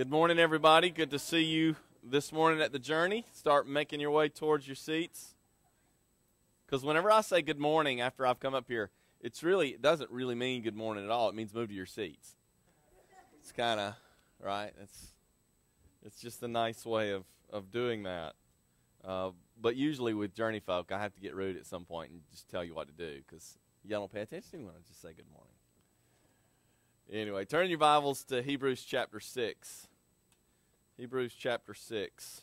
Good morning, everybody. Good to see you this morning at the journey. Start making your way towards your seats. Because whenever I say good morning after I've come up here, it's really it doesn't really mean good morning at all. It means move to your seats. It's kind of right. It's it's just a nice way of of doing that. Uh, but usually with journey folk, I have to get rude at some point and just tell you what to do because you don't pay attention when I just say good morning. Anyway, turn your Bibles to Hebrews chapter 6. Hebrews chapter 6.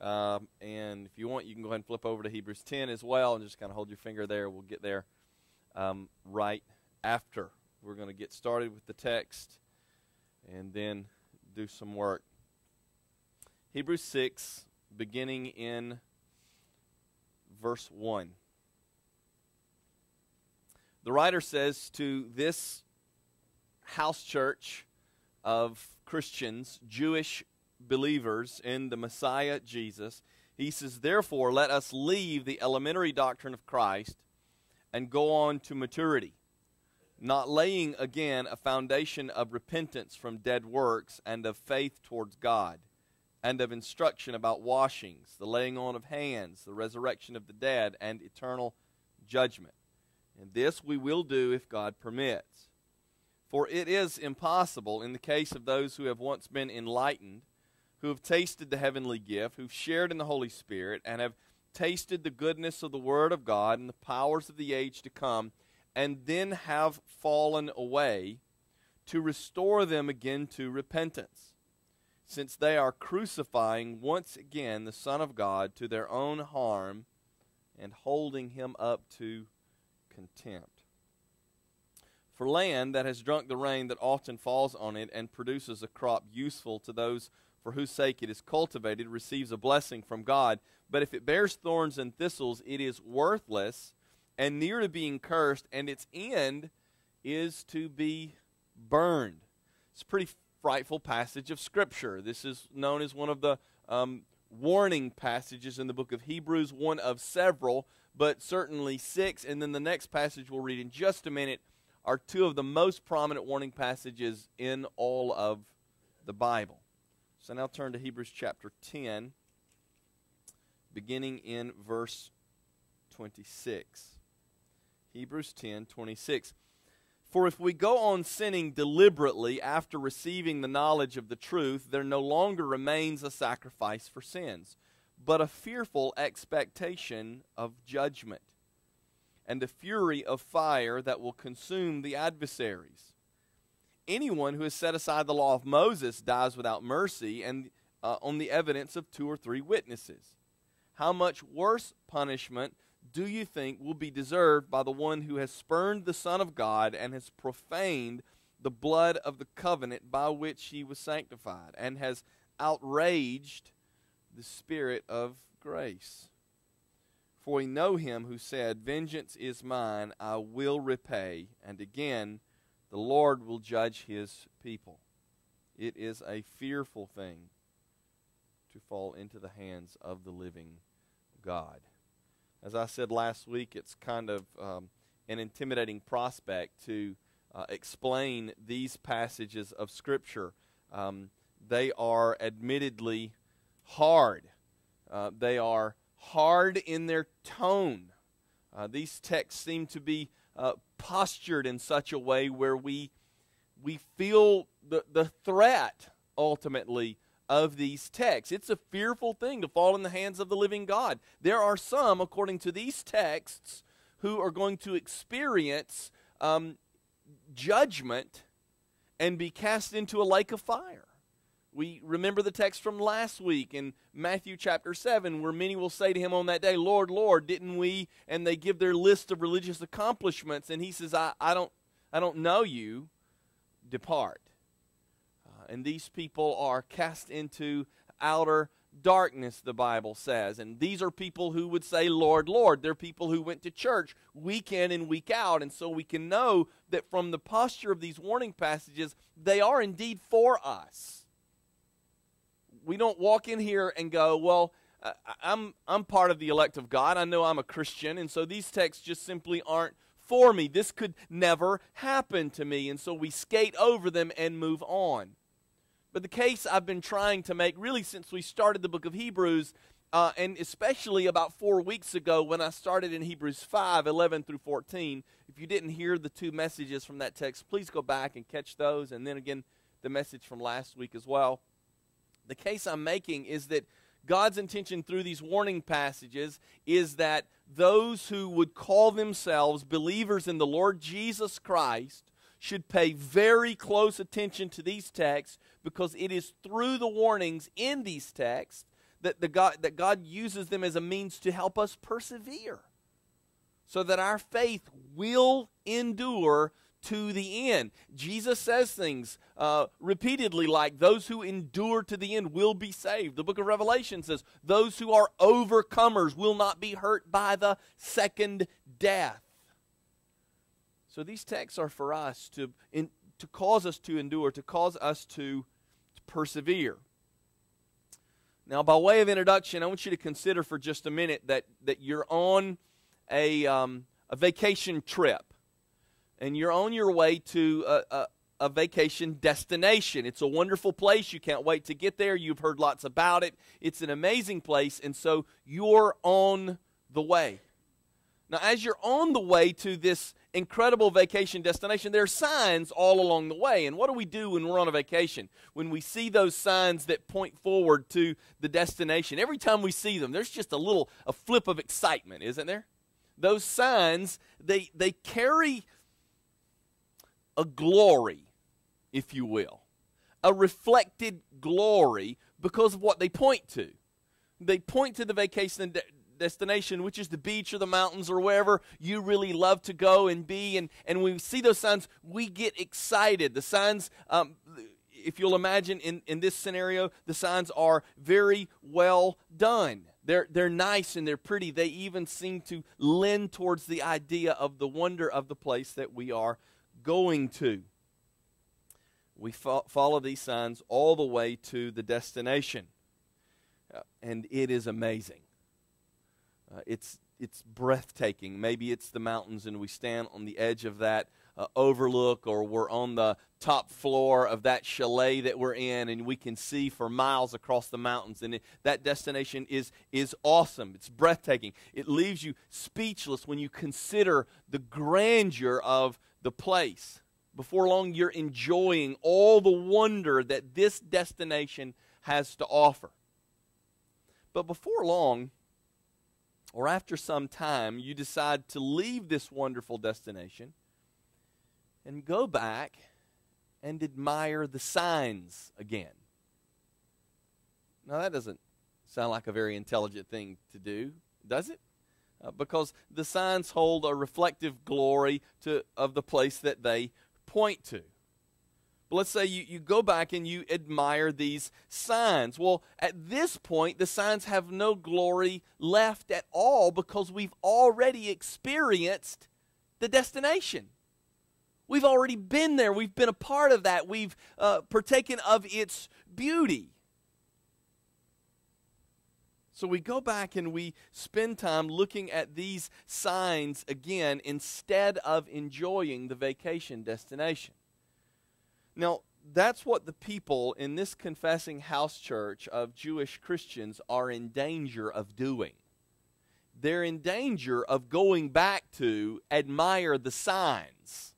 Um, and if you want, you can go ahead and flip over to Hebrews 10 as well and just kind of hold your finger there. We'll get there um, right after. We're going to get started with the text and then do some work. Hebrews 6, beginning in verse 1. The writer says to this house church of Christians, Jewish believers in the Messiah Jesus. He says, Therefore, let us leave the elementary doctrine of Christ and go on to maturity, not laying again a foundation of repentance from dead works and of faith towards God, and of instruction about washings, the laying on of hands, the resurrection of the dead, and eternal judgment. And this we will do if God permits. For it is impossible, in the case of those who have once been enlightened, who have tasted the heavenly gift, who've shared in the Holy Spirit, and have tasted the goodness of the Word of God and the powers of the age to come, and then have fallen away, to restore them again to repentance, since they are crucifying once again the Son of God to their own harm and holding him up to contempt. For land that has drunk the rain that often falls on it and produces a crop useful to those for whose sake it is cultivated receives a blessing from God. But if it bears thorns and thistles, it is worthless and near to being cursed, and its end is to be burned. It's a pretty frightful passage of Scripture. This is known as one of the um, warning passages in the book of Hebrews, one of several, but certainly six. And then the next passage we'll read in just a minute are two of the most prominent warning passages in all of the Bible. So now turn to Hebrews chapter 10, beginning in verse 26. Hebrews 10 26. For if we go on sinning deliberately after receiving the knowledge of the truth, there no longer remains a sacrifice for sins, but a fearful expectation of judgment and a fury of fire that will consume the adversaries. Anyone who has set aside the law of Moses dies without mercy and uh, on the evidence of two or three witnesses. How much worse punishment do you think will be deserved by the one who has spurned the Son of God and has profaned the blood of the covenant by which he was sanctified and has outraged the Spirit of grace? For we know him who said, Vengeance is mine, I will repay. And again, the Lord will judge his people. It is a fearful thing to fall into the hands of the living God. As I said last week, it's kind of um, an intimidating prospect to uh, explain these passages of Scripture. Um, they are admittedly hard. Uh, they are hard in their tone. Uh, these texts seem to be uh, postured in such a way where we, we feel the, the threat, ultimately, of these texts. It's a fearful thing to fall in the hands of the living God. There are some, according to these texts, who are going to experience um, judgment and be cast into a lake of fire. We remember the text from last week in Matthew chapter 7, where many will say to him on that day, Lord, Lord, didn't we? And they give their list of religious accomplishments, and he says, I, I, don't, I don't know you. Depart. Uh, and these people are cast into outer darkness, the Bible says. And these are people who would say, Lord, Lord. They're people who went to church week in and week out. And so we can know that from the posture of these warning passages, they are indeed for us we don't walk in here and go, well, I'm, I'm part of the elect of God. I know I'm a Christian, and so these texts just simply aren't for me. This could never happen to me. And so we skate over them and move on. But the case I've been trying to make really since we started the book of Hebrews, uh, and especially about four weeks ago when I started in Hebrews 5 11 through 14. If you didn't hear the two messages from that text, please go back and catch those. And then again, the message from last week as well. The case I'm making is that God's intention through these warning passages is that those who would call themselves believers in the Lord Jesus Christ should pay very close attention to these texts because it is through the warnings in these texts that, the God, that God uses them as a means to help us persevere so that our faith will endure to the end. Jesus says things uh, repeatedly like, Those who endure to the end will be saved. The book of Revelation says, Those who are overcomers will not be hurt by the second death. So these texts are for us to, in, to cause us to endure, to cause us to, to persevere. Now, by way of introduction, I want you to consider for just a minute that, that you're on a, um, a vacation trip and you're on your way to a, a, a, vacation destination. It's a wonderful place. You can't wait to get there. You've heard lots about it. It's an amazing place, and so you're on the way. Now, as you're on the way to this incredible vacation destination, there are signs all along the way. And what do we do when we're on a vacation? When we see those signs that point forward to the destination, every time we see them, there's just a little a flip of excitement, isn't there? Those signs, they, they carry a glory, if you will, a reflected glory because of what they point to. They point to the vacation de- destination, which is the beach or the mountains or wherever you really love to go and be. And, and we see those signs, we get excited. The signs, um, if you'll imagine in, in this scenario, the signs are very well done. They're, they're nice and they're pretty. They even seem to lend towards the idea of the wonder of the place that we are going to. We fo- follow these signs all the way to the destination. Uh, and it is amazing. Uh, it's, it's breathtaking. Maybe it's the mountains, and we stand on the edge of that uh, overlook, or we're on the top floor of that chalet that we're in, and we can see for miles across the mountains. And it, that destination is, is awesome. It's breathtaking. It leaves you speechless when you consider the grandeur of the place. Before long, you're enjoying all the wonder that this destination has to offer. But before long, or after some time, you decide to leave this wonderful destination and go back and admire the signs again. Now, that doesn't sound like a very intelligent thing to do, does it? Uh, because the signs hold a reflective glory to, of the place that they point to. But let's say you, you go back and you admire these signs. Well, at this point, the signs have no glory left at all because we've already experienced the destination. We've already been there. We've been a part of that. We've uh, partaken of its beauty. So we go back and we spend time looking at these signs again instead of enjoying the vacation destination. Now, that's what the people in this confessing house church of Jewish Christians are in danger of doing. They're in danger of going back to admire the signs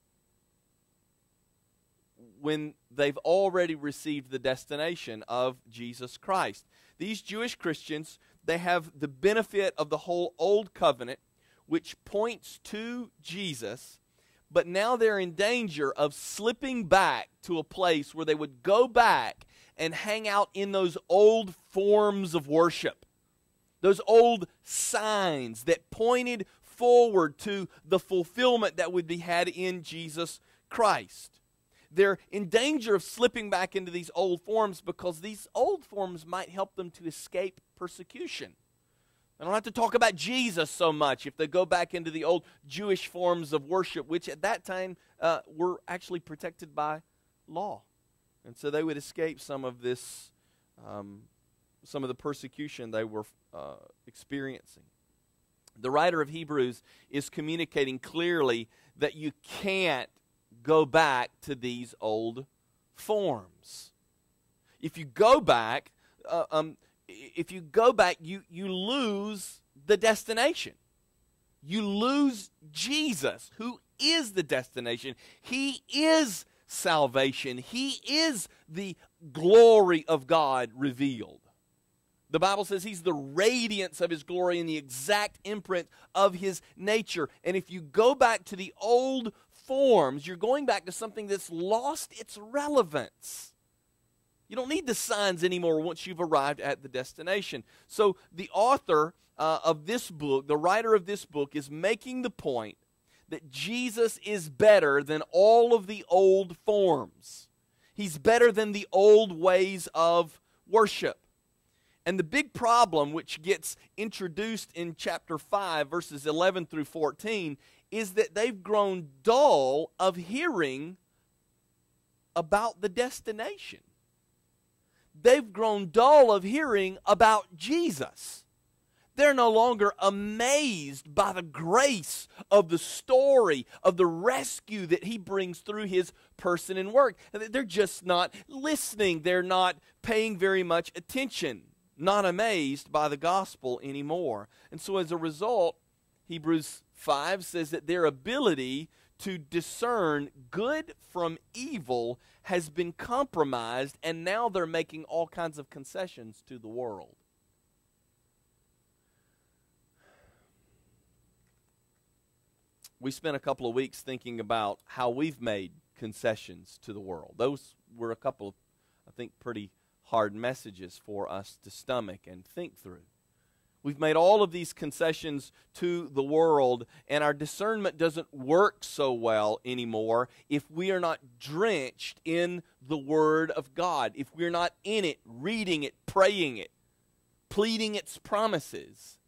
when they've already received the destination of Jesus Christ. These Jewish Christians, they have the benefit of the whole Old Covenant, which points to Jesus, but now they're in danger of slipping back to a place where they would go back and hang out in those old forms of worship, those old signs that pointed forward to the fulfillment that would be had in Jesus Christ. They're in danger of slipping back into these old forms because these old forms might help them to escape persecution. They don't have to talk about Jesus so much if they go back into the old Jewish forms of worship, which at that time uh, were actually protected by law. And so they would escape some of this, um, some of the persecution they were uh, experiencing. The writer of Hebrews is communicating clearly that you can't go back to these old forms. If you go back, uh, um, if you go back, you, you lose the destination. You lose Jesus, who is the destination. He is salvation. He is the glory of God revealed. The Bible says he's the radiance of his glory and the exact imprint of his nature. And if you go back to the old forms, you're going back to something that's lost its relevance. You don't need the signs anymore once you've arrived at the destination. So the author uh, of this book, the writer of this book, is making the point that Jesus is better than all of the old forms. He's better than the old ways of worship. And the big problem, which gets introduced in chapter 5, verses 11 through 14, is that they've grown dull of hearing about the destination. They've grown dull of hearing about Jesus. They're no longer amazed by the grace of the story of the rescue that he brings through his person and work. They're just not listening. They're not paying very much attention not amazed by the gospel anymore. And so as a result, Hebrews 5 says that their ability to discern good from evil has been compromised, and now they're making all kinds of concessions to the world. We spent a couple of weeks thinking about how we've made concessions to the world. Those were a couple, I think, pretty hard messages for us to stomach and think through. We've made all of these concessions to the world, and our discernment doesn't work so well anymore if we are not drenched in the Word of God, if we're not in it, reading it, praying it, pleading its promises,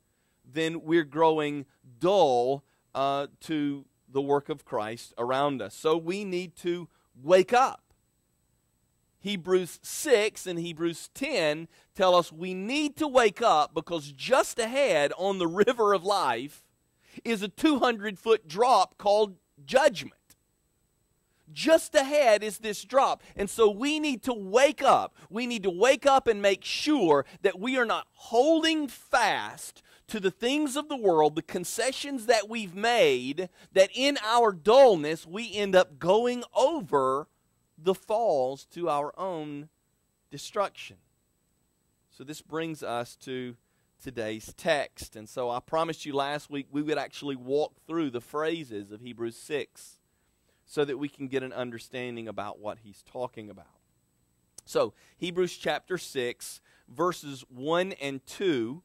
then we're growing dull uh, to the work of Christ around us. So we need to wake up. Hebrews 6 and Hebrews 10 tell us we need to wake up because just ahead on the river of life is a 200 foot drop called judgment. Just ahead is this drop. And so we need to wake up. We need to wake up and make sure that we are not holding fast to the things of the world, the concessions that we've made, that in our dullness we end up going over the falls to our own destruction. So this brings us to today's text. And so I promised you last week we would actually walk through the phrases of Hebrews 6 so that we can get an understanding about what he's talking about. So, Hebrews chapter 6, verses 1 and 2,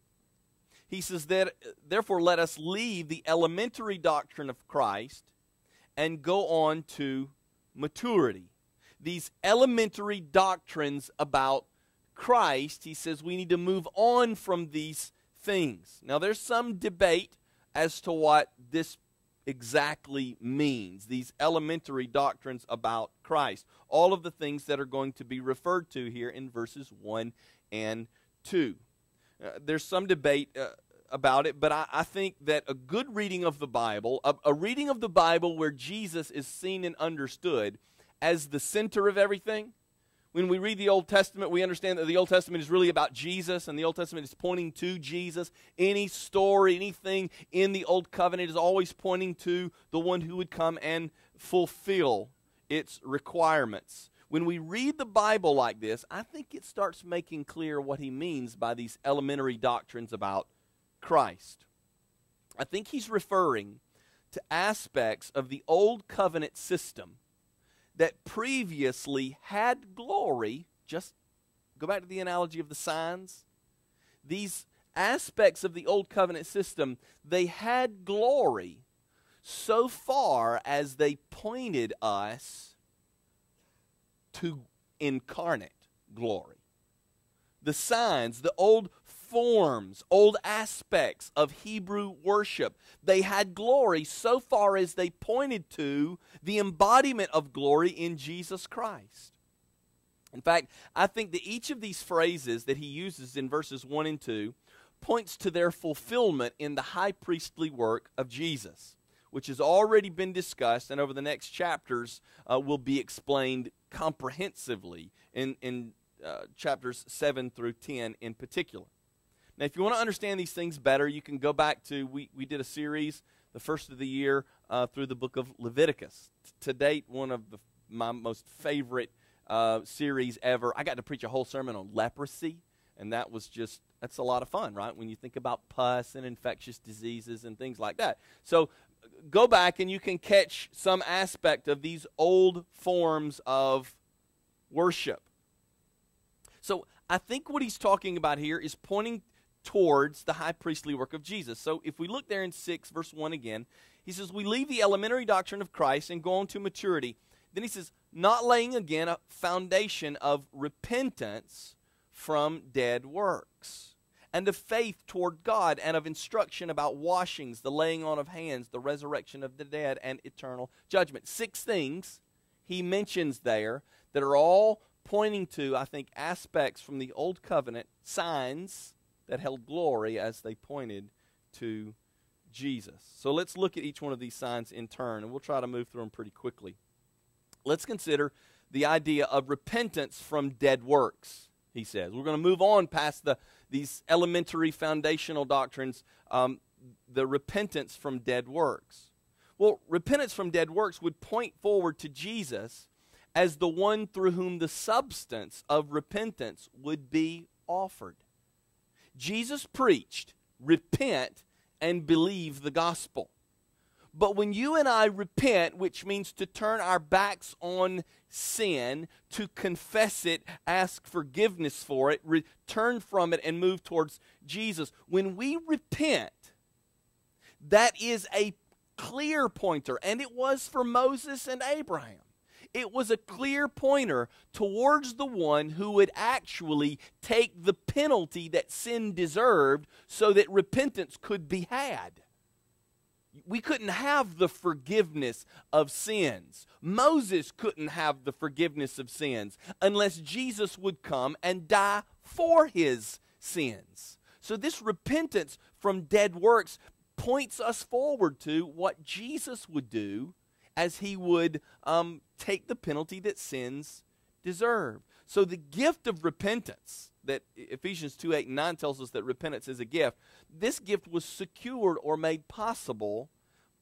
he says that therefore let us leave the elementary doctrine of Christ and go on to maturity these elementary doctrines about Christ, he says we need to move on from these things. Now, there's some debate as to what this exactly means, these elementary doctrines about Christ. All of the things that are going to be referred to here in verses 1 and 2. Uh, there's some debate uh, about it, but I, I, think that a good reading of the Bible, a, a reading of the Bible where Jesus is seen and understood, as the center of everything. When we read the Old Testament, we understand that the Old Testament is really about Jesus, and the Old Testament is pointing to Jesus. Any story, anything in the Old Covenant is always pointing to the one who would come and fulfill its requirements. When we read the Bible like this, I think it starts making clear what he means by these elementary doctrines about Christ. I think he's referring to aspects of the Old Covenant system that previously had glory, just go back to the analogy of the signs. These aspects of the old covenant system, they had glory so far as they pointed us to incarnate glory. The signs, the old forms, old aspects of Hebrew worship. They had glory so far as they pointed to the embodiment of glory in Jesus Christ. In fact, I think that each of these phrases that he uses in verses 1 and 2 points to their fulfillment in the high priestly work of Jesus, which has already been discussed and over the next chapters uh, will be explained comprehensively in, in uh, chapters 7 through 10 in particular. Now, if you want to understand these things better, you can go back to, we, we did a series the first of the year uh, through the book of Leviticus. T- to date, one of the, my most favorite uh, series ever. I got to preach a whole sermon on leprosy, and that was just, that's a lot of fun, right? When you think about pus and infectious diseases and things like that. So go back and you can catch some aspect of these old forms of worship. So I think what he's talking about here is pointing towards the high priestly work of Jesus. So if we look there in 6, verse 1 again, he says, We leave the elementary doctrine of Christ and go on to maturity. Then he says, Not laying again a foundation of repentance from dead works, and of faith toward God, and of instruction about washings, the laying on of hands, the resurrection of the dead, and eternal judgment. Six things he mentions there that are all pointing to, I think, aspects from the Old Covenant, signs that held glory as they pointed to Jesus. So let's look at each one of these signs in turn, and we'll try to move through them pretty quickly. Let's consider the idea of repentance from dead works, he says. We're going to move on past the, these elementary foundational doctrines, um, the repentance from dead works. Well, repentance from dead works would point forward to Jesus as the one through whom the substance of repentance would be offered. Jesus preached, repent and believe the gospel. But when you and I repent, which means to turn our backs on sin, to confess it, ask forgiveness for it, return from it, and move towards Jesus, when we repent, that is a clear pointer, and it was for Moses and Abraham it was a clear pointer towards the one who would actually take the penalty that sin deserved so that repentance could be had. We couldn't have the forgiveness of sins. Moses couldn't have the forgiveness of sins unless Jesus would come and die for his sins. So, this repentance from dead works points us forward to what Jesus would do as he would um, take the penalty that sins deserve. So the gift of repentance that Ephesians 2 8 and 9 tells us that repentance is a gift, this gift was secured or made possible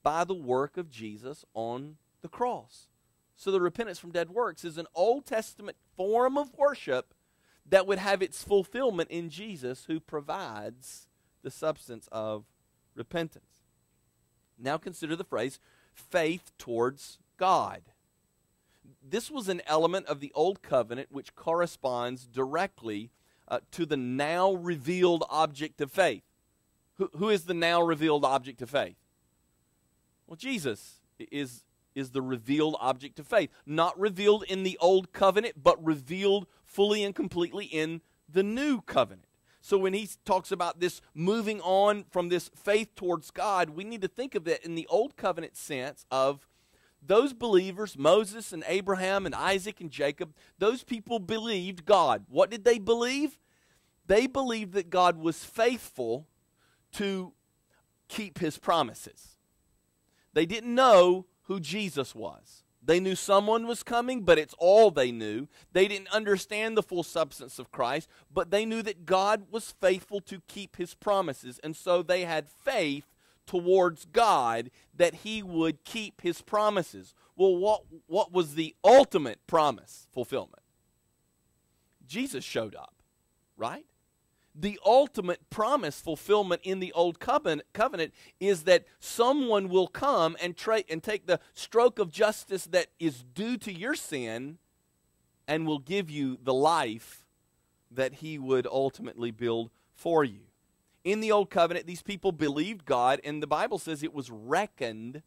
by the work of Jesus on the cross. So the repentance from dead works is an Old Testament form of worship that would have its fulfillment in Jesus who provides the substance of repentance. Now consider the phrase faith towards God. This was an element of the Old Covenant which corresponds directly uh, to the now revealed object of faith. Who, who is the now revealed object of faith? Well, Jesus is, is the revealed object of faith. Not revealed in the Old Covenant, but revealed fully and completely in the New Covenant. So when he talks about this moving on from this faith towards God, we need to think of it in the old covenant sense of those believers, Moses and Abraham and Isaac and Jacob, those people believed God. What did they believe? They believed that God was faithful to keep his promises. They didn't know who Jesus was. They knew someone was coming, but it's all they knew. They didn't understand the full substance of Christ, but they knew that God was faithful to keep his promises. And so they had faith towards God that he would keep his promises. Well, what, what was the ultimate promise fulfillment? Jesus showed up, right? the ultimate promise fulfillment in the old covenant, covenant is that someone will come and, tra- and take the stroke of justice that is due to your sin and will give you the life that he would ultimately build for you. In the old covenant, these people believed God, and the Bible says it was reckoned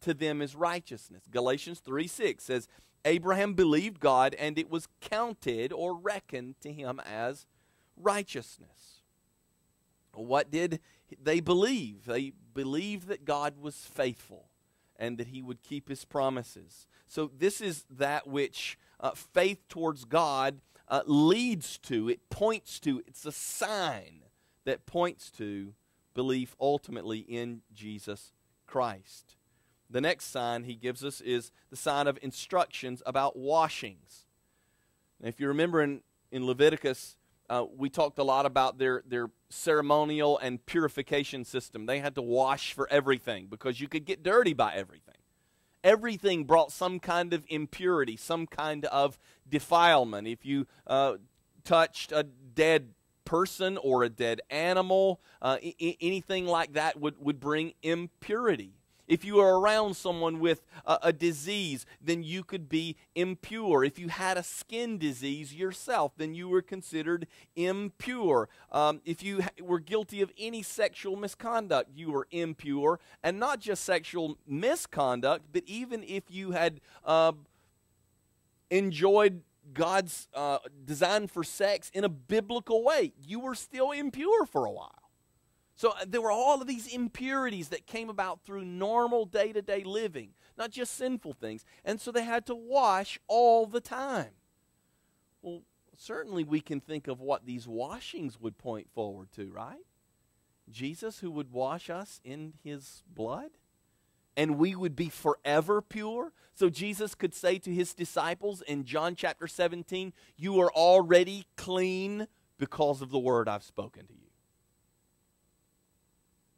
to them as righteousness. Galatians 3 6 says, Abraham believed God, and it was counted or reckoned to him as righteousness. What did they believe? They believed that God was faithful and that he would keep his promises. So, this is that which uh, faith towards God uh, leads to, it points to, it's a sign that points to belief ultimately in Jesus Christ. The next sign he gives us is the sign of instructions about washings. if you remember in in Leviticus, uh, we talked a lot about their, their ceremonial and purification system. They had to wash for everything because you could get dirty by everything. Everything brought some kind of impurity, some kind of defilement. If you uh, touched a dead person or a dead animal, uh, I- anything like that would, would bring impurity. If you are around someone with a, a, disease, then you could be impure. If you had a skin disease yourself, then you were considered impure. Um, if you ha- were guilty of any sexual misconduct, you were impure. And not just sexual misconduct, but even if you had uh, enjoyed God's uh, design for sex in a biblical way, you were still impure for a while. So uh, there were all of these impurities that came about through normal day to day living, not just sinful things. And so they had to wash all the time. Well, certainly we can think of what these washings would point forward to, right? Jesus, who would wash us in his blood, and we would be forever pure. So Jesus could say to his disciples in John chapter 17, You are already clean because of the word I've spoken to you.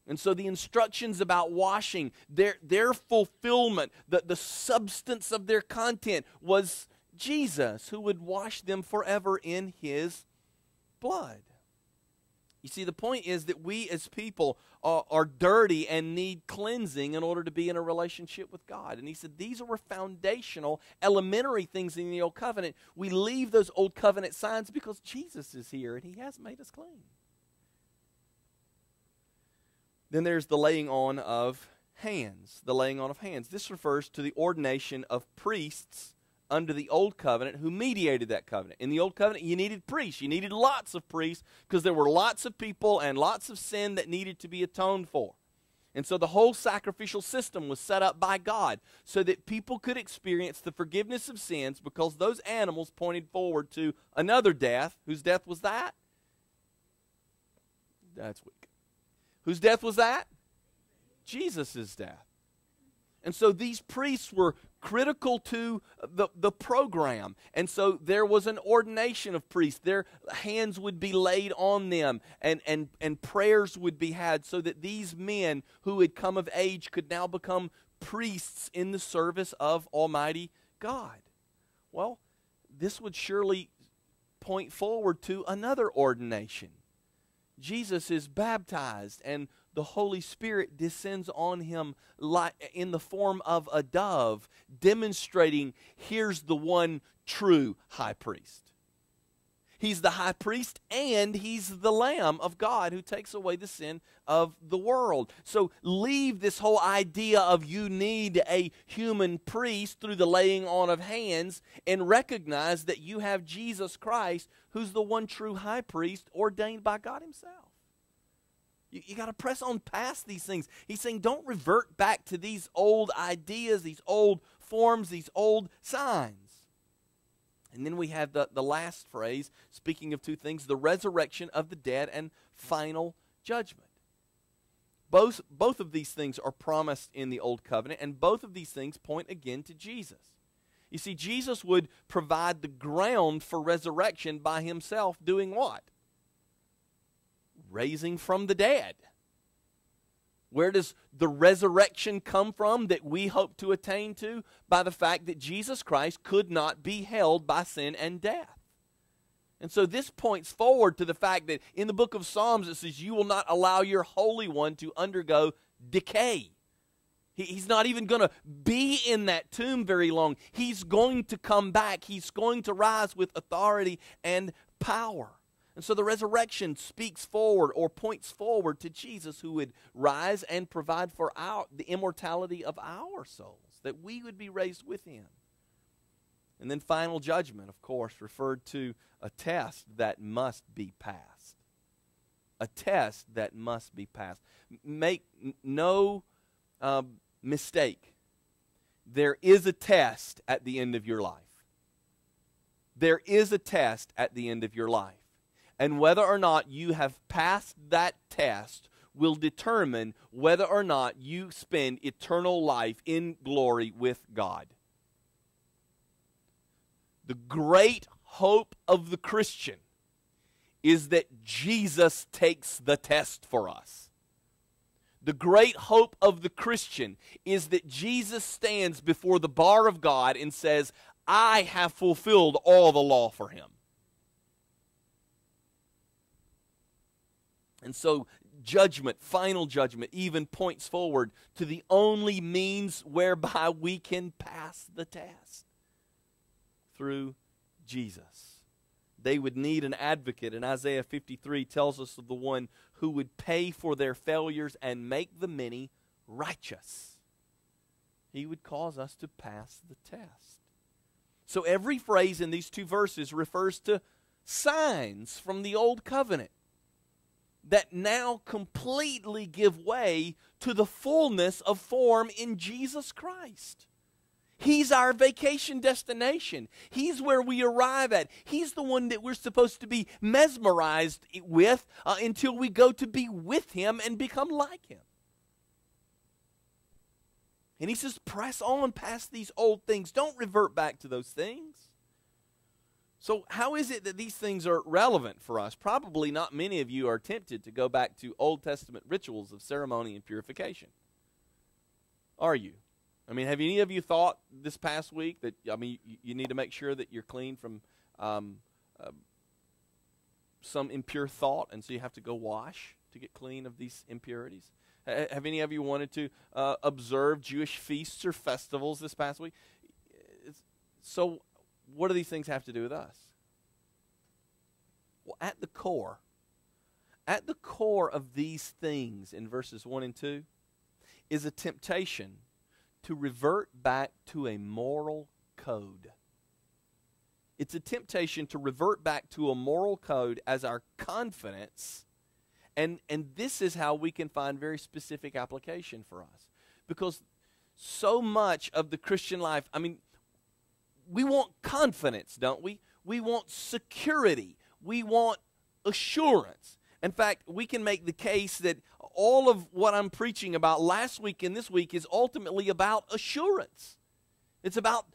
And so the instructions about washing, their, their fulfillment, the, the substance of their content was Jesus, who would wash them forever in his blood. You see, the point is that we as people are, are, dirty and need cleansing in order to be in a relationship with God. And he said these were foundational, elementary things in the Old Covenant. We leave those Old Covenant signs because Jesus is here and he has made us clean. Then there's the laying on of hands. The laying on of hands. This refers to the ordination of priests under the old covenant who mediated that covenant. In the old covenant, you needed priests. You needed lots of priests because there were lots of people and lots of sin that needed to be atoned for. And so the whole sacrificial system was set up by God so that people could experience the forgiveness of sins because those animals pointed forward to another death. Whose death was that? That's weak. Whose death was that? Jesus' death. And so these priests were critical to the, the program. And so there was an ordination of priests. Their hands would be laid on them and, and, and prayers would be had so that these men who had come of age could now become priests in the service of Almighty God. Well, this would surely point forward to another ordination Jesus is baptized and the Holy Spirit descends on him in the form of a dove, demonstrating here's the one true high priest. He's the high priest and he's the Lamb of God who takes away the sin of the world. So leave this whole idea of you need a human priest through the laying on of hands and recognize that you have Jesus Christ who's the one true high priest ordained by God Himself. You, you got to press on past these things. He's saying don't revert back to these old ideas, these old forms, these old signs. And then we have the, the last phrase, speaking of two things the resurrection of the dead and final judgment. Both, both of these things are promised in the Old Covenant, and both of these things point again to Jesus. You see, Jesus would provide the ground for resurrection by himself doing what? Raising from the dead. Where does the resurrection come from that we hope to attain to? By the fact that Jesus Christ could not be held by sin and death. And so this points forward to the fact that in the book of Psalms it says, You will not allow your Holy One to undergo decay. He, he's not even going to be in that tomb very long. He's going to come back, he's going to rise with authority and power. And so the resurrection speaks forward or points forward to Jesus who would rise and provide for our the immortality of our souls, that we would be raised with him. And then final judgment, of course, referred to a test that must be passed. A test that must be passed. Make no um, mistake. There is a test at the end of your life. There is a test at the end of your life. And whether or not you have passed that test will determine whether or not you spend eternal life in glory with God. The great hope of the Christian is that Jesus takes the test for us. The great hope of the Christian is that Jesus stands before the bar of God and says, I have fulfilled all the law for him. And so, judgment, final judgment, even points forward to the only means whereby we can pass the test through Jesus. They would need an advocate, and Isaiah 53 tells us of the one who would pay for their failures and make the many righteous. He would cause us to pass the test. So every phrase in these two verses refers to signs from the old covenant that now completely give way to the fullness of form in Jesus Christ. He's our vacation destination. He's where we arrive at. He's the one that we're supposed to be mesmerized with uh, until we go to be with Him and become like Him. And He says, press on past these old things. Don't revert back to those things. So, how is it that these things are relevant for us? Probably not many of you are tempted to go back to Old Testament rituals of ceremony and purification. Are you? I mean, have any of you thought this past week that, I mean, you, you need to make sure that you're clean from um, uh, some impure thought, and so you have to go wash to get clean of these impurities? have any of you wanted to uh, observe Jewish feasts or festivals this past week? so, what do these things have to do with us? Well, at the core, at the core of these things in verses 1 and 2 is a temptation to revert back to a moral code. It's a temptation to revert back to a moral code as our confidence. And, and this is how we can find very specific application for us. Because so much of the Christian life, I mean, we want confidence, don't we? We want security. We want assurance. In fact, we can make the case that all of what I'm preaching about last week and this week is ultimately about assurance. It's about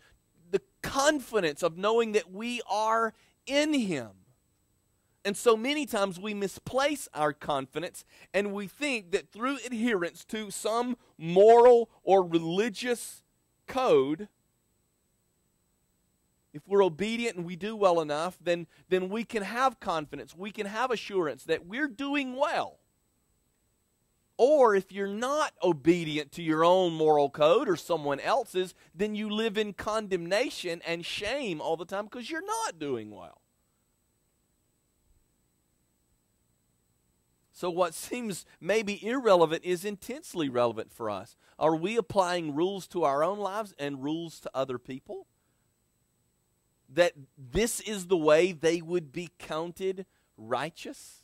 the confidence of knowing that we are in Him. And so many times we misplace our confidence and we think that through adherence to some moral or religious code, if we're obedient and we do well enough, then, then we can have confidence. We can have assurance that we're doing well. Or if you're not obedient to your own moral code or someone else's, then you live in condemnation and shame all the time because you're not doing well. So, what seems maybe irrelevant is intensely relevant for us. Are we applying rules to our own lives and rules to other people? That this is the way they would be counted righteous?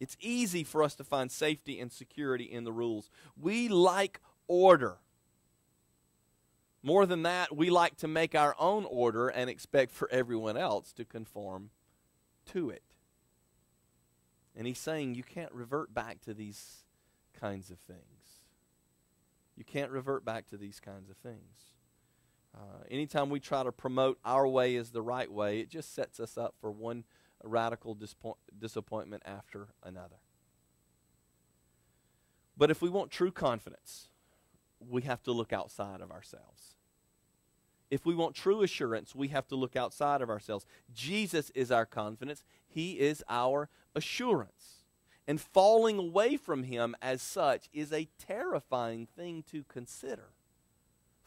It's easy for us to find safety and security in the rules. We like order. More than that, we like to make our own order and expect for everyone else to conform to it. And he's saying you can't revert back to these kinds of things. You can't revert back to these kinds of things. Uh, anytime we try to promote our way as the right way, it just sets us up for one radical dispo- disappointment after another. But if we want true confidence, we have to look outside of ourselves. If we want true assurance, we have to look outside of ourselves. Jesus is our confidence, He is our assurance. And falling away from Him as such is a terrifying thing to consider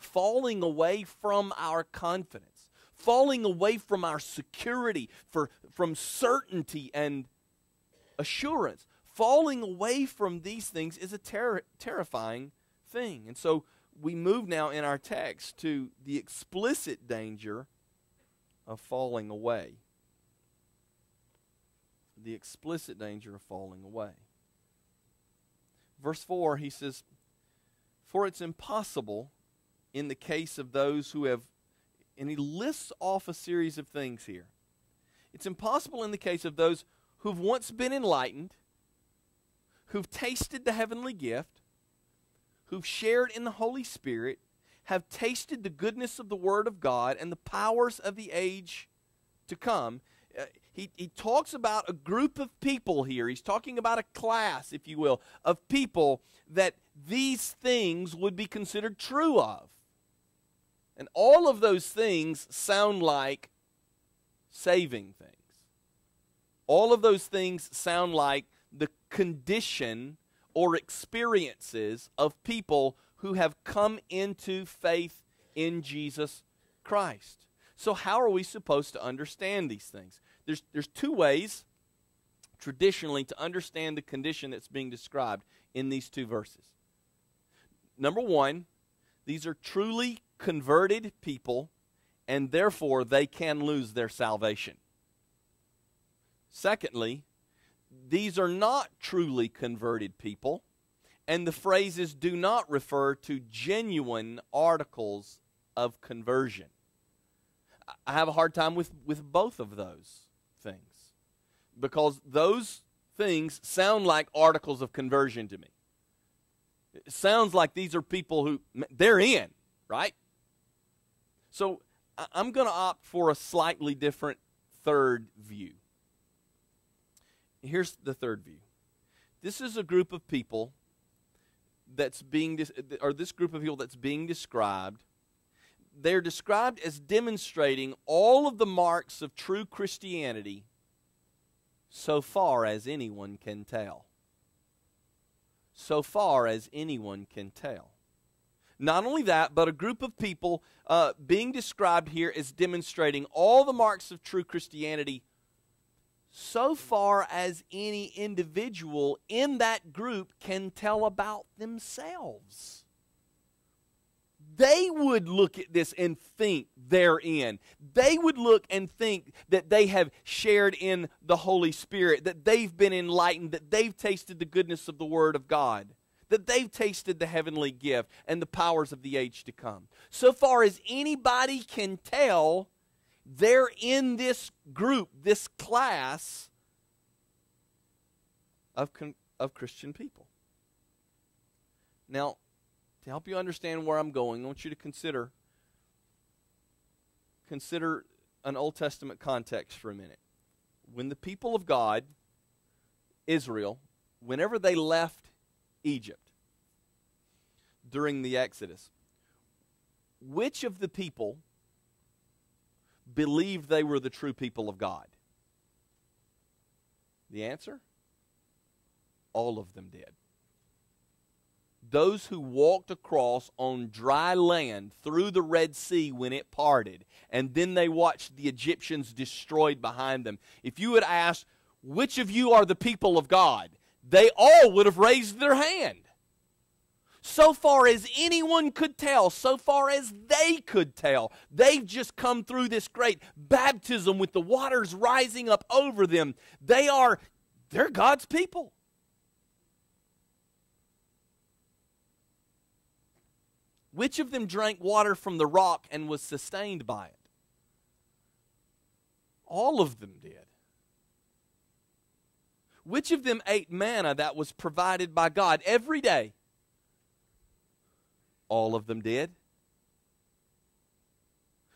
falling away from our confidence, falling away from our security, for, from certainty and assurance. Falling away from these things is a ter- terrifying thing. And so we move now in our text to the explicit danger of falling away. The explicit danger of falling away. Verse 4, he says, For it's impossible in the case of those who have, and he lists off a series of things here. It's impossible in the case of those who've once been enlightened, who've tasted the heavenly gift, who've shared in the Holy Spirit, have tasted the goodness of the Word of God and the powers of the age to come. Uh, he, he talks about a group of people here. He's talking about a class, if you will, of people that these things would be considered true of. And all of those things sound like saving things. All of those things sound like the condition or experiences of people who have come into faith in Jesus Christ. So, how are we supposed to understand these things? There's, there's two ways traditionally to understand the condition that's being described in these two verses. Number one, these are truly converted people, and therefore they can lose their salvation. Secondly, these are not truly converted people, and the phrases do not refer to genuine articles of conversion. I have a hard time with, with both of those things because those things sound like articles of conversion to me. It sounds like these are people who, they're in, right? So I'm going to opt for a slightly different third view. Here's the third view. This is a group of people that's being, or this group of people that's being described. They're described as demonstrating all of the marks of true Christianity so far as anyone can tell. So far as anyone can tell. Not only that, but a group of people uh, being described here as demonstrating all the marks of true Christianity so far as any individual in that group can tell about themselves. They would look at this and think they're in. They would look and think that they have shared in the Holy Spirit, that they've been enlightened, that they've tasted the goodness of the Word of God that they've tasted the heavenly gift and the powers of the age to come. So far as anybody can tell, they're in this group, this class of, of Christian people. Now, to help you understand where I'm going, I want you to consider consider an Old Testament context for a minute. When the people of God, Israel, whenever they left Egypt during the Exodus. Which of the people believed they were the true people of God? The answer? All of them did. Those who walked across on dry land through the Red Sea when it parted, and then they watched the Egyptians destroyed behind them. If you had asked, which of you are the people of God? They all would have raised their hand. So far as anyone could tell, so far as they could tell, they've just come through this great baptism with the waters rising up over them. They are, they're God's people. Which of them drank water from the rock and was sustained by it? All of them did. Which of them ate manna that was provided by God every day? All of them did.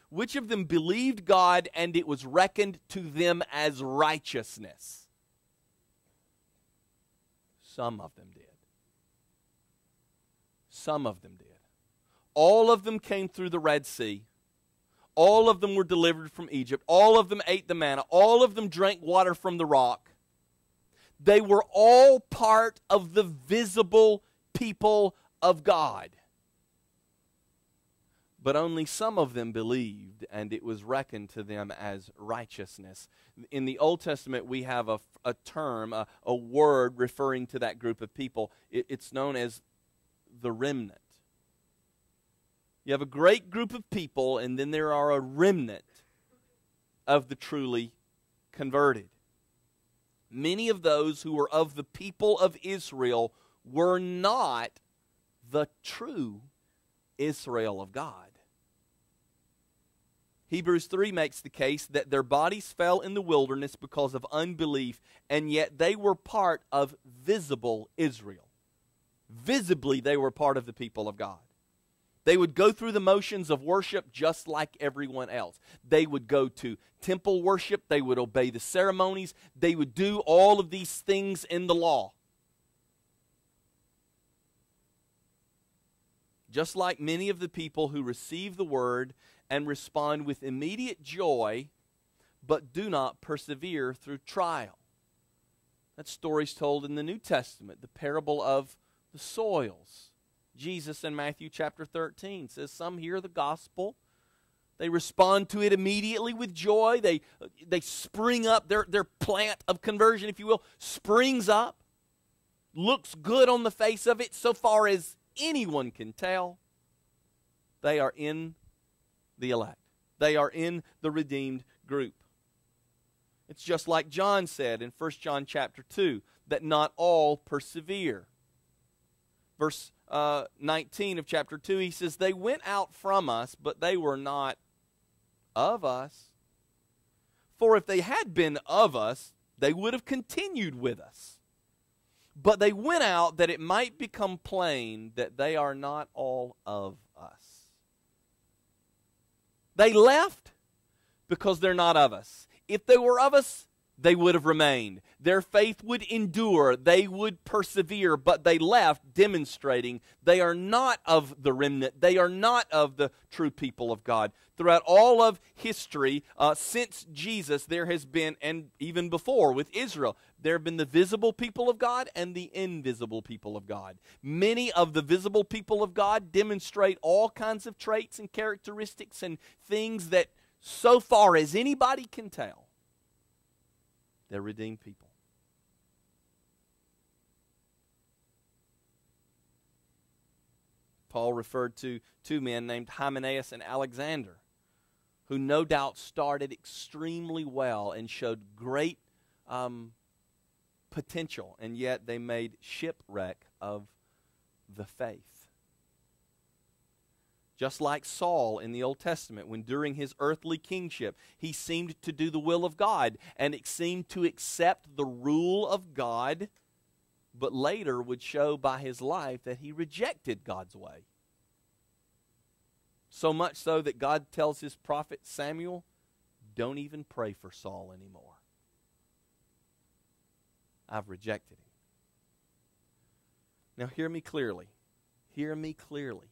Which of them believed God and it was reckoned to them as righteousness? Some of them did. Some of them did. All of them came through the Red Sea. All of them were delivered from Egypt. All of them ate the manna. All of them drank water from the rock. They were all part of the visible people of God. But only some of them believed, and it was reckoned to them as righteousness. In the Old Testament, we have a, a term, a, a word referring to that group of people. It, it's known as the remnant. You have a great group of people, and then there are a remnant of the truly converted. Many of those who were of the people of Israel were not the true Israel of God. Hebrews 3 makes the case that their bodies fell in the wilderness because of unbelief, and yet they were part of visible Israel. Visibly, they were part of the people of God. They would go through the motions of worship just like everyone else. They would go to temple worship, they would obey the ceremonies, they would do all of these things in the law. Just like many of the people who receive the word and respond with immediate joy, but do not persevere through trial. That story's told in the New Testament, the parable of the soils. Jesus in Matthew chapter 13 says, Some hear the gospel. They respond to it immediately with joy. They, they spring up. Their, their plant of conversion, if you will, springs up. Looks good on the face of it so far as anyone can tell. They are in the elect, they are in the redeemed group. It's just like John said in 1 John chapter 2 that not all persevere. Verse uh, 19 of chapter 2, he says, They went out from us, but they were not of us. For if they had been of us, they would have continued with us. But they went out that it might become plain that they are not all of us. They left because they're not of us. If they were of us, they would have remained. Their faith would endure. They would persevere, but they left demonstrating they are not of the remnant. They are not of the true people of God. Throughout all of history, uh, since Jesus, there has been, and even before with Israel, there have been the visible people of God and the invisible people of God. Many of the visible people of God demonstrate all kinds of traits and characteristics and things that so far as anybody can tell, they're redeemed people. Paul referred to two men named Hymenaeus and Alexander, who no doubt started extremely well and showed great um, potential, and yet they made shipwreck of the faith. Just like Saul in the Old Testament, when during his earthly kingship he seemed to do the will of God and it seemed to accept the rule of God, but later would show by his life that he rejected God's way. So much so that God tells his prophet Samuel, don't even pray for Saul anymore. I've rejected him. Now, hear me clearly. Hear me clearly.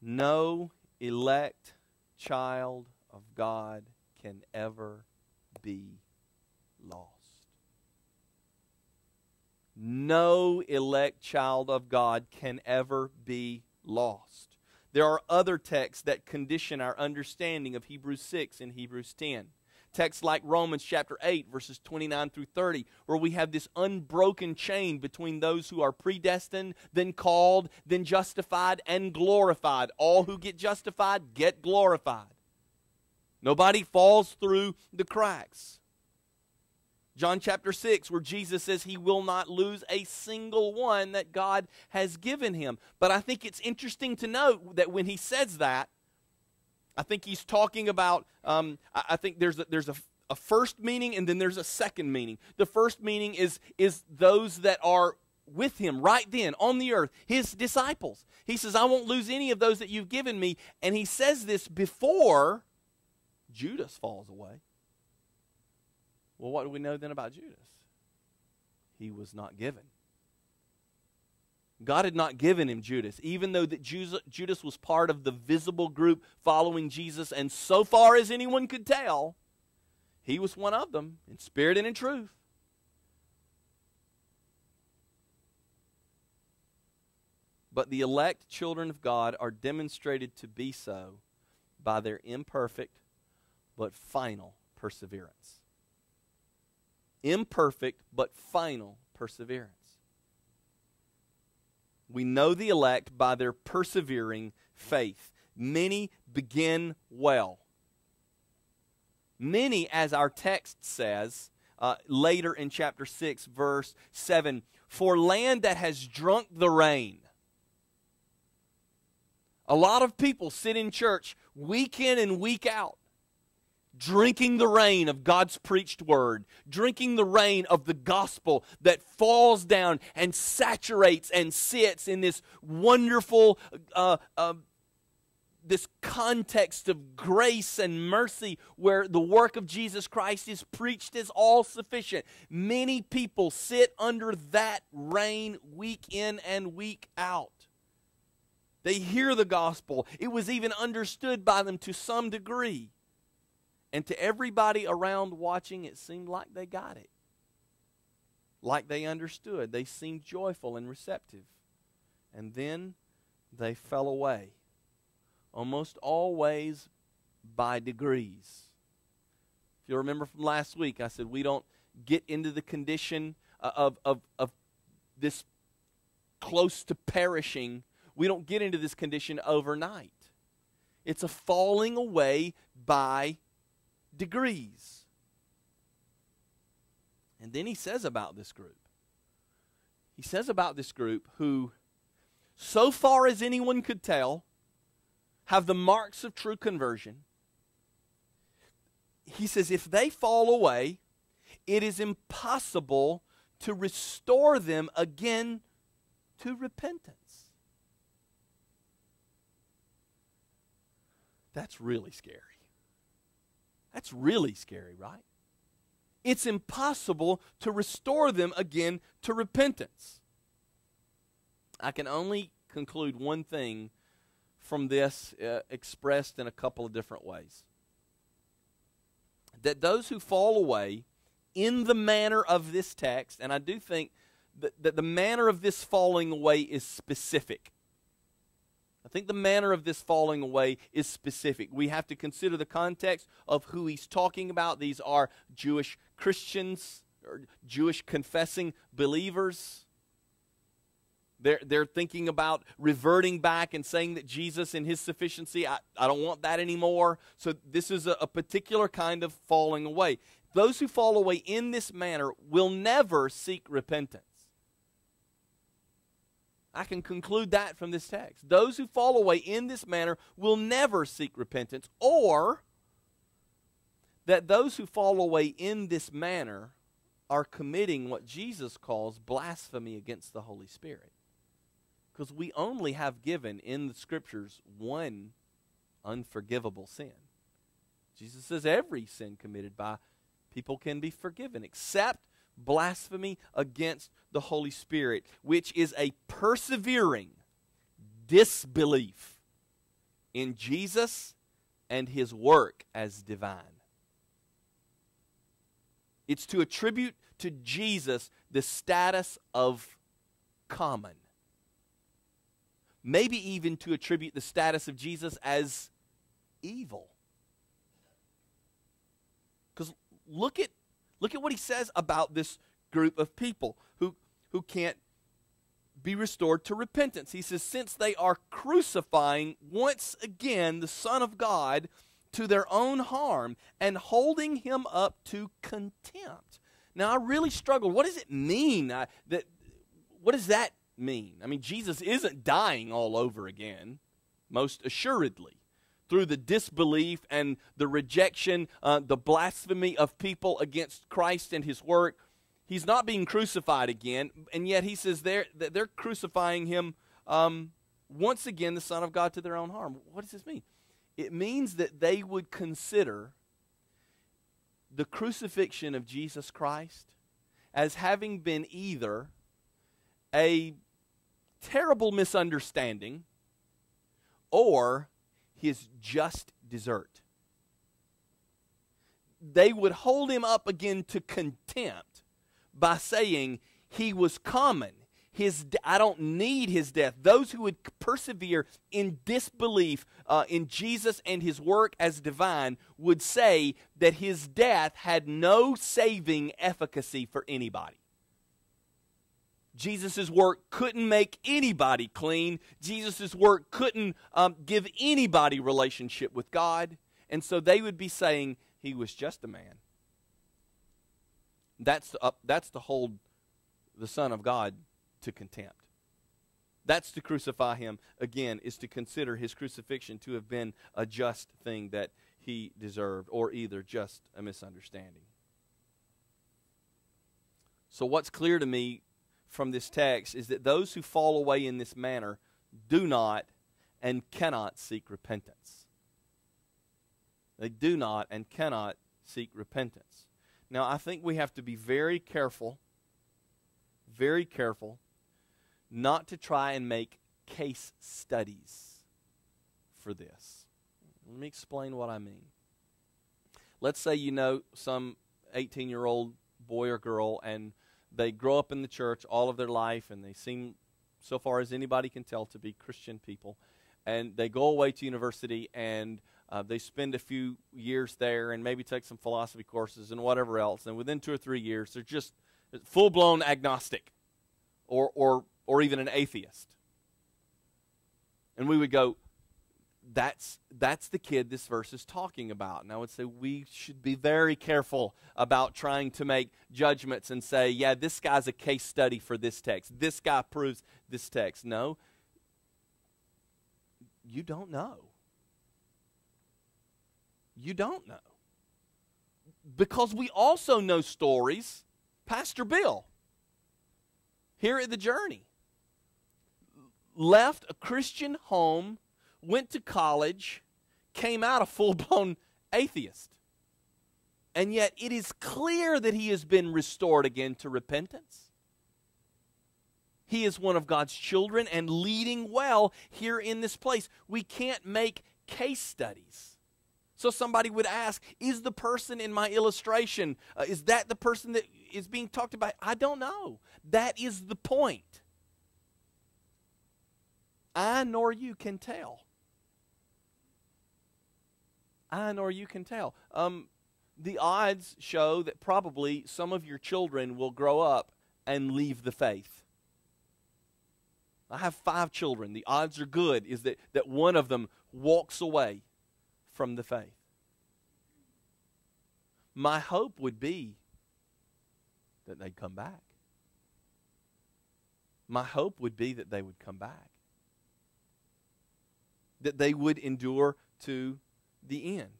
No elect child of God can ever be lost. No elect child of God can ever be lost. There are other texts that condition our understanding of Hebrews 6 and Hebrews 10. Texts like Romans chapter 8, verses 29 through 30, where we have this unbroken chain between those who are predestined, then called, then justified, and glorified. All who get justified get glorified. Nobody falls through the cracks. John chapter 6, where Jesus says he will not lose a single one that God has given him. But I think it's interesting to note that when he says that, I think he's talking about, um, I, I, think there's a, there's a, a first meaning and then there's a second meaning. The first meaning is, is those that are with him right then on the earth, his disciples. He says, I won't lose any of those that you've given me. And he says this before Judas falls away. Well, what do we know then about Judas? He was not given. God had not given him Judas, even though that Judas was part of the visible group following Jesus, and so far as anyone could tell, he was one of them in spirit and in truth. But the elect children of God are demonstrated to be so by their imperfect but final perseverance. Imperfect but final perseverance. We know the elect by their persevering faith. Many begin well. Many, as our text says uh, later in chapter 6, verse 7, for land that has drunk the rain. A lot of people sit in church week in and week out, drinking the rain of God's preached word, drinking the rain of the gospel that falls down and saturates and sits in this wonderful, uh, uh, this context of grace and mercy where the work of Jesus Christ is preached as all sufficient. Many people sit under that rain week in and week out. They hear the gospel. It was even understood by them to some degree. And to everybody around watching, it seemed like they got it. Like they understood. They seemed joyful and receptive. And then they fell away. Almost always by degrees. If you remember from last week, I said we don't get into the condition uh, of, of, of this close to perishing. We don't get into this condition overnight. It's a falling away by degrees. And then he says about this group, he says about this group who, so far as anyone could tell, have the marks of true conversion. He says, if they fall away, it is impossible to restore them again to repentance. That's really scary. That's really scary, right? It's impossible to restore them again to repentance. I can only conclude one thing from this uh, expressed in a couple of different ways. That those who fall away in the manner of this text, and I do think that, that the manner of this falling away is specific. I think the manner of this falling away is specific. We have to consider the context of who he's talking about. These are Jewish Christians, or Jewish confessing believers. They're, they're thinking about reverting back and saying that Jesus in his sufficiency, I, I don't want that anymore. So this is a, a particular kind of falling away. Those who fall away in this manner will never seek repentance. I can conclude that from this text. Those who fall away in this manner will never seek repentance, or that those who fall away in this manner are committing what Jesus calls blasphemy against the Holy Spirit. Because we only have given in the Scriptures one unforgivable sin. Jesus says every sin committed by people can be forgiven, except blasphemy against the Holy Spirit, which is a persevering disbelief in Jesus and his work as divine. It's to attribute to Jesus the status of common. Maybe even to attribute the status of Jesus as evil. Because look at Look at what he says about this group of people who, who can't be restored to repentance. He says, Since they are crucifying once again the Son of God to their own harm and holding him up to contempt. Now, I really struggled. What does it mean? Uh, that, what does that mean? I mean, Jesus isn't dying all over again, most assuredly through the disbelief and the rejection, uh, the blasphemy of people against Christ and his work. He's not being crucified again, and yet he says they're, they're crucifying him um, once again, the Son of God, to their own harm. What does this mean? It means that they would consider the crucifixion of Jesus Christ as having been either a terrible misunderstanding or his just desert. They would hold him up again to contempt by saying he was common. His, I don't need his death. Those who would persevere in disbelief uh, in Jesus and his work as divine would say that his death had no saving efficacy for anybody. Jesus' work couldn't make anybody clean. Jesus' work couldn't um, give anybody relationship with God. And so they would be saying he was just a man. That's uh, that's to hold the Son of God to contempt. That's to crucify him again, is to consider his crucifixion to have been a just thing that he deserved, or either just a misunderstanding. So, what's clear to me from this text is that those who fall away in this manner do not and cannot seek repentance. They do not and cannot seek repentance. Now, I think we have to be very careful, very careful, not to try and make case studies for this. Let me explain what I mean. Let's say you know some 18 year old boy or girl, and they grow up in the church all of their life, and they seem, so far as anybody can tell, to be Christian people. And they go away to university and uh, they spend a few years there and maybe take some philosophy courses and whatever else. And within two or three years, they're just full blown agnostic or, or, or even an atheist. And we would go, that's, that's the kid this verse is talking about. And I would say we should be very careful about trying to make judgments and say, yeah, this guy's a case study for this text. This guy proves this text. No, you don't know. You don't know. Because we also know stories. Pastor Bill, here at the journey, left a Christian home, went to college, came out a full blown atheist. And yet it is clear that he has been restored again to repentance. He is one of God's children and leading well here in this place. We can't make case studies. So somebody would ask, is the person in my illustration, uh, is that the person that is being talked about? I don't know. That is the point. I nor you can tell. I nor you can tell. Um, the odds show that probably some of your children will grow up and leave the faith. I have five children. The odds are good is that, that one of them walks away from the faith. My hope would be that they'd come back. My hope would be that they would come back. That they would endure to the end.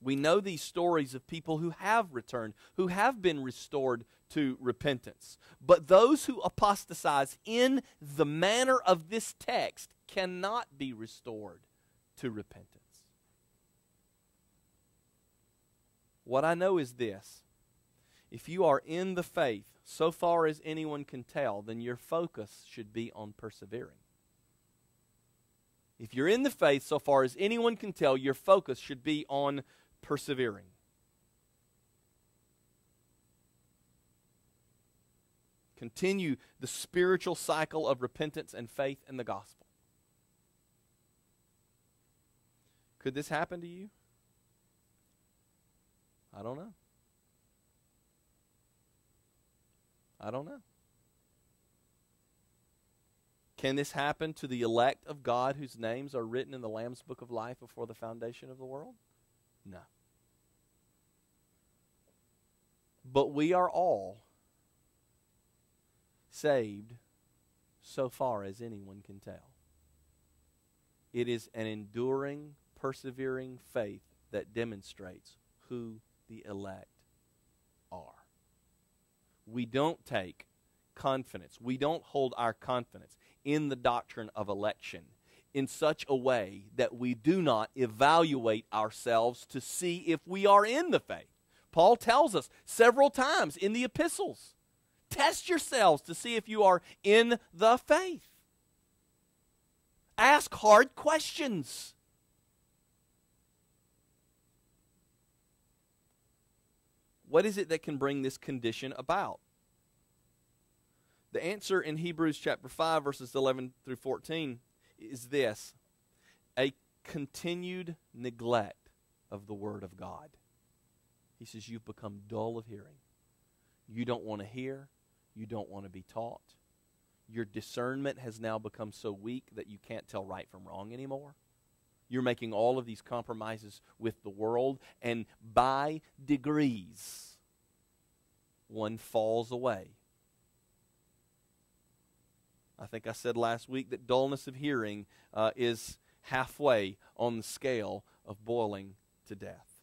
We know these stories of people who have returned, who have been restored to repentance. But those who apostatize in the manner of this text cannot be restored to repentance. What I know is this if you are in the faith, so far as anyone can tell, then your focus should be on persevering. If you're in the faith, so far as anyone can tell, your focus should be on persevering. Continue the spiritual cycle of repentance and faith in the gospel. Could this happen to you? I don't know. I don't know. Can this happen to the elect of God whose names are written in the Lamb's book of life before the foundation of the world? No. But we are all saved so far as anyone can tell. It is an enduring, persevering faith that demonstrates who the elect are. We don't take confidence, we don't hold our confidence in the doctrine of election in such a way that we do not evaluate ourselves to see if we are in the faith. Paul tells us several times in the epistles test yourselves to see if you are in the faith. Ask hard questions. What is it that can bring this condition about? The answer in Hebrews chapter 5, verses 11 through 14 is this a continued neglect of the Word of God. He says, You've become dull of hearing. You don't want to hear. You don't want to be taught. Your discernment has now become so weak that you can't tell right from wrong anymore. You're making all of these compromises with the world, and by degrees, one falls away. I think I said last week that dullness of hearing uh, is halfway on the scale of boiling to death.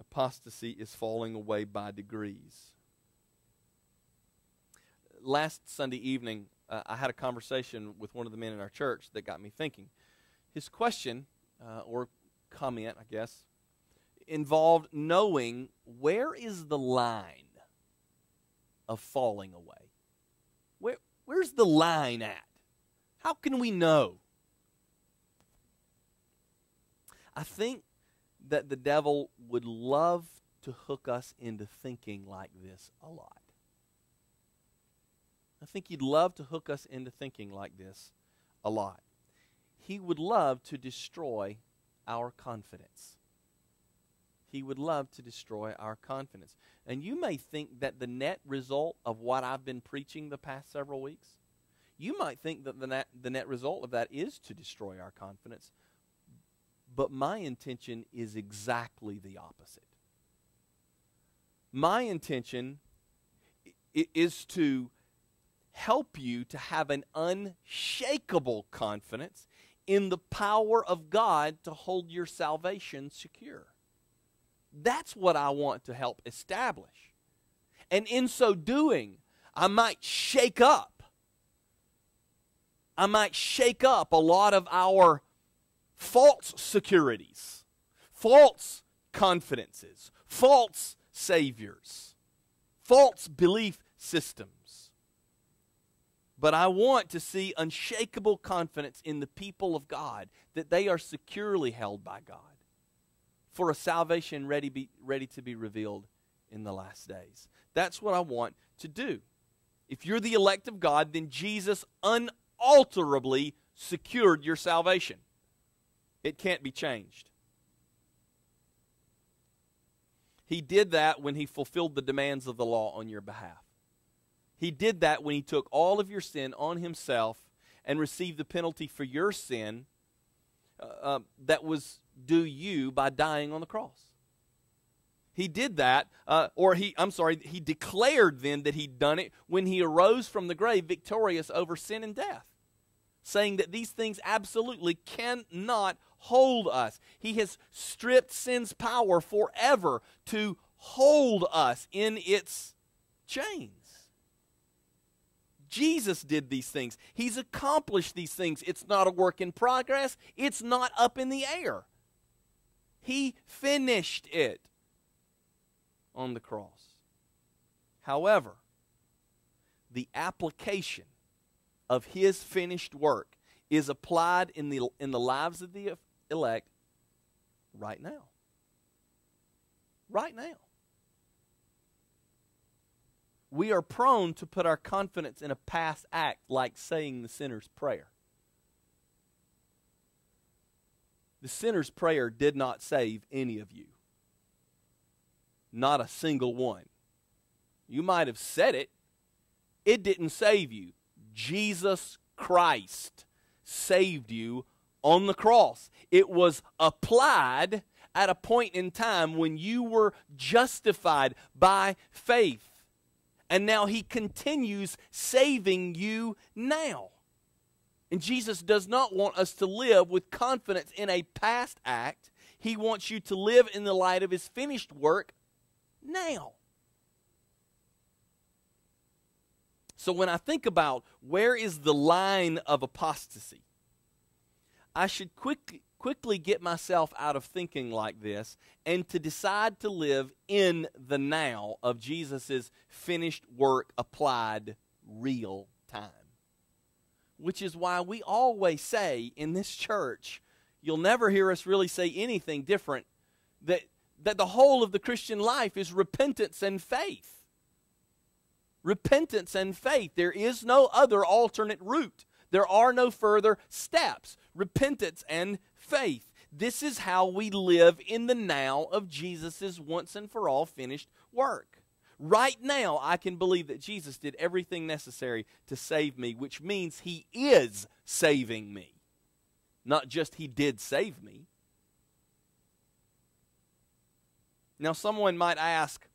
Apostasy is falling away by degrees. Last Sunday evening, uh, I had a conversation with one of the men in our church that got me thinking. His question, uh, or comment, I guess, involved knowing where is the line of falling away? Where, where's the line at? How can we know? I think that the devil would love to hook us into thinking like this a lot. I think he'd love to hook us into thinking like this a lot. He would love to destroy our confidence. He would love to destroy our confidence. And you may think that the net result of what I've been preaching the past several weeks, you might think that the net, the net result of that is to destroy our confidence. But my intention is exactly the opposite. My intention is to help you to have an unshakable confidence in the power of God to hold your salvation secure. That's what I want to help establish. And in so doing, I might shake up. I might shake up a lot of our false securities, false confidences, false saviors, false belief systems. But I want to see unshakable confidence in the people of God that they are securely held by God for a salvation ready, be, ready to be revealed in the last days. That's what I want to do. If you're the elect of God, then Jesus unalterably secured your salvation. It can't be changed. He did that when he fulfilled the demands of the law on your behalf. He did that when he took all of your sin on himself and received the penalty for your sin uh, uh, that was due you by dying on the cross. He did that, uh, or he, I'm sorry, he declared then that he'd done it when he arose from the grave victorious over sin and death, saying that these things absolutely cannot hold us. He has stripped sin's power forever to hold us in its chains. Jesus did these things. He's accomplished these things. It's not a work in progress, it's not up in the air. He finished it on the cross. However, the application of his finished work is applied in the, in the lives of the elect right now. Right now. We are prone to put our confidence in a past act like saying the sinner's prayer. The sinner's prayer did not save any of you. Not a single one. You might have said it, it didn't save you. Jesus Christ saved you on the cross. It was applied at a point in time when you were justified by faith. And now he continues saving you now. And Jesus does not want us to live with confidence in a past act. He wants you to live in the light of his finished work now. So when I think about where is the line of apostasy, I should quickly quickly get myself out of thinking like this and to decide to live in the now of Jesus' finished work applied real time which is why we always say in this church, you'll never hear us really say anything different, that, that the whole of the Christian life is repentance and faith. Repentance and faith. There is no other alternate route. There are no further steps. Repentance and faith. This is how we live in the now of Jesus' once and for all finished work. Right now, I can believe that Jesus did everything necessary to save me, which means he is saving me. Not just he did save me. Now, someone might ask,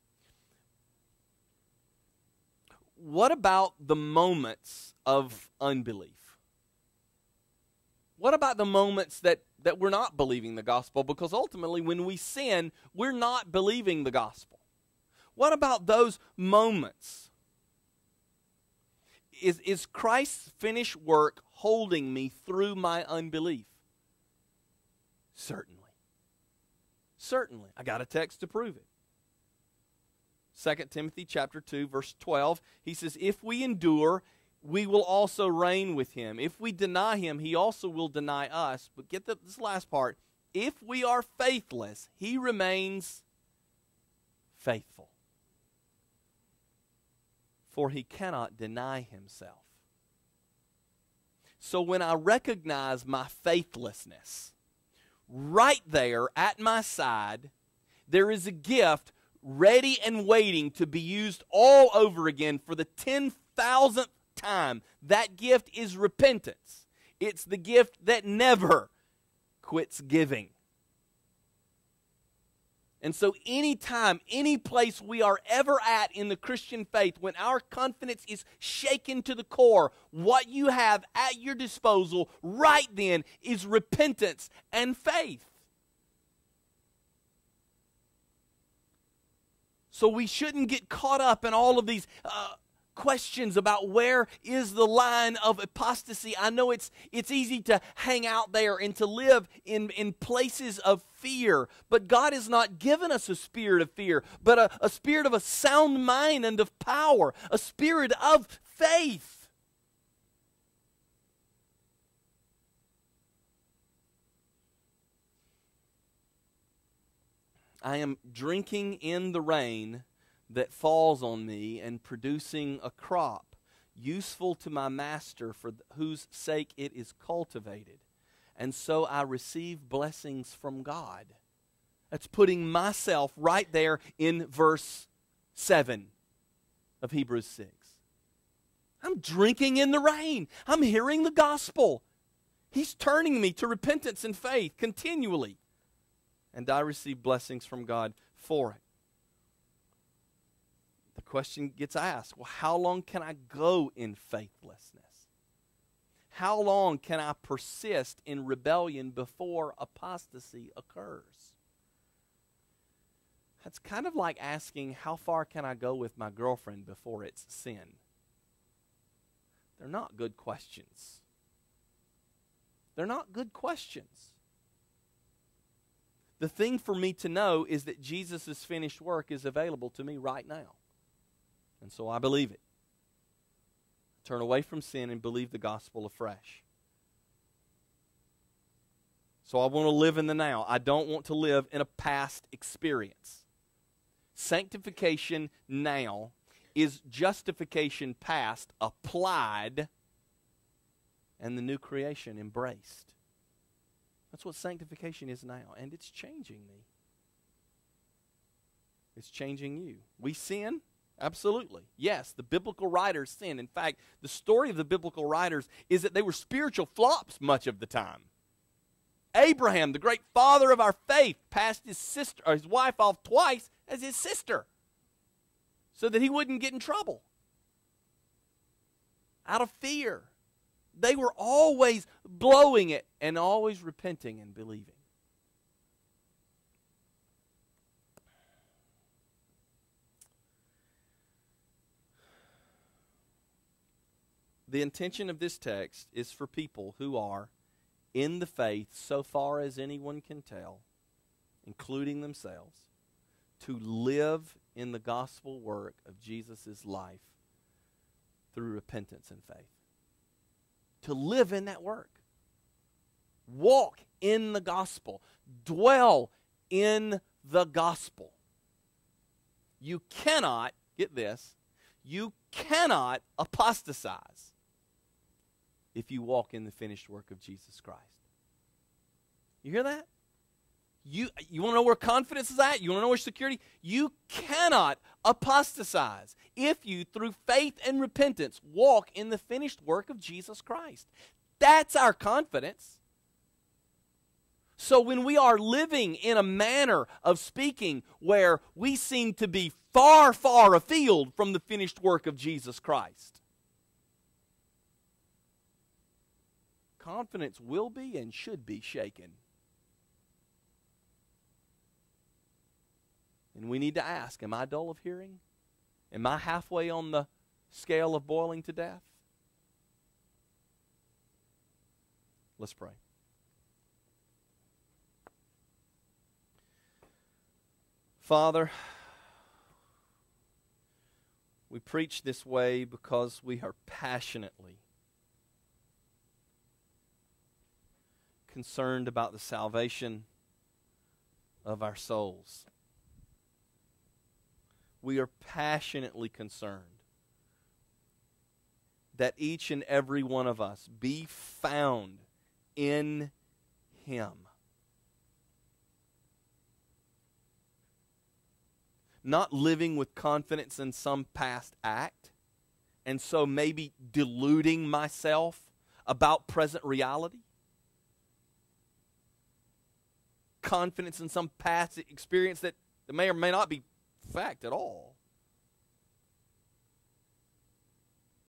what about the moments of unbelief? What about the moments that, that we're not believing the gospel because ultimately, when we sin, we're not believing the gospel. What about those moments? Is, is Christ's finished work holding me through my unbelief? Certainly. Certainly. I got a text to prove it. 2 Timothy chapter 2 verse 12 he says if we endure we will also reign with him if we deny him he also will deny us but get the, this last part if we are faithless he remains faithful for he cannot deny himself so when i recognize my faithlessness right there at my side there is a gift ready and waiting to be used all over again for the 10,000th time. That gift is repentance. It's the gift that never quits giving. And so, anytime, any place we are ever at in the Christian faith, when our confidence is shaken to the core, what you have at your disposal right then is repentance and faith. So we shouldn't get caught up in all of these uh, questions about where is the line of apostasy. I know it's it's easy to hang out there and to live in, in places of fear, but God has not given us a spirit of fear, but a, a spirit of a sound mind and of power, a spirit of faith. I am drinking in the rain that falls on me and producing a crop useful to my master for whose sake it is cultivated. And so I receive blessings from God. That's putting myself right there in verse 7 of Hebrews 6. I'm drinking in the rain. I'm hearing the gospel. He's turning me to repentance and faith continually and I receive blessings from God for it. Question gets asked well, how long can I go in faithlessness? How long can I persist in rebellion before apostasy occurs? That's kind of like asking, how far can I go with my girlfriend before it's sin? They're not good questions. They're not good questions. The thing for me to know is that Jesus' finished work is available to me right now. And so I believe it. Turn away from sin and believe the gospel afresh. So I want to live in the now. I don't want to live in a past experience. Sanctification now is justification past applied and the new creation embraced. That's what sanctification is now, and it's changing me. It's changing you. We sin, absolutely. Yes, the biblical writers sin. In fact, the story of the biblical writers is that they were spiritual flops much of the time. Abraham, the great father of our faith, passed his sister or his wife off twice as his sister so that he wouldn't get in trouble out of fear. They were always blowing it and always repenting and believing. The intention of this text is for people who are in the faith so far as anyone can tell, including themselves, to live in the gospel work of Jesus' life through repentance and faith to live in that work. Walk in the gospel, dwell in the gospel. You cannot, get this, you cannot apostatize if you walk in the finished work of Jesus Christ. You hear that? You, you want to know where confidence is at? You want to know where security? You cannot apostatize if you, through faith and repentance, walk in the finished work of Jesus Christ. That's our confidence. So when we are living in a manner of speaking where we seem to be far, far afield from the finished work of Jesus Christ, confidence will be and should be shaken. And we need to ask Am I dull of hearing? Am I halfway on the scale of boiling to death? Let's pray. Father, we preach this way because we are passionately concerned about the salvation of our souls. We are passionately concerned that each and every one of us be found in Him. Not living with confidence in some past act, and so maybe deluding myself about present reality. Confidence in some past experience that may or may not be fact at all.